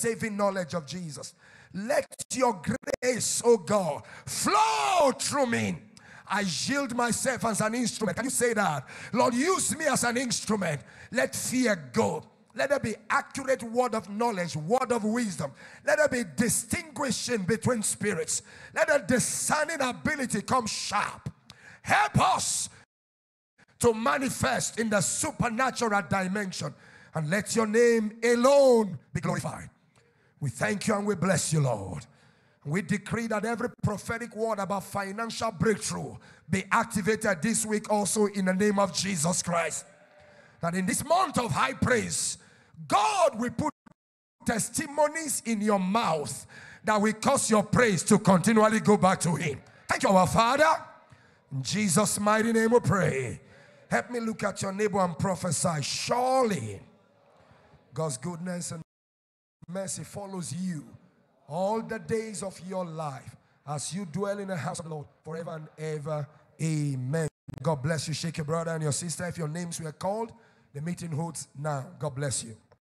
saving knowledge of Jesus. Let your grace, oh God, flow through me. I yield myself as an instrument. Can you say that? Lord, use me as an instrument. Let fear go. Let there be accurate word of knowledge, word of wisdom. Let there be distinguishing between spirits. Let a discerning ability come sharp. Help us to manifest in the supernatural dimension. And let your name alone be glorified. We thank you and we bless you, Lord. We decree that every prophetic word about financial breakthrough be activated this week also in the name of Jesus Christ. That in this month of high praise, God will put testimonies in your mouth that will cause your praise to continually go back to Him. Thank you, our Father. In Jesus' mighty name we pray. Help me look at your neighbor and prophesy. Surely God's goodness and mercy follows you all the days of your life as you dwell in the house of the Lord forever and ever. Amen. God bless you. Shake your brother and your sister. If your names were called, the meeting holds now. God bless you.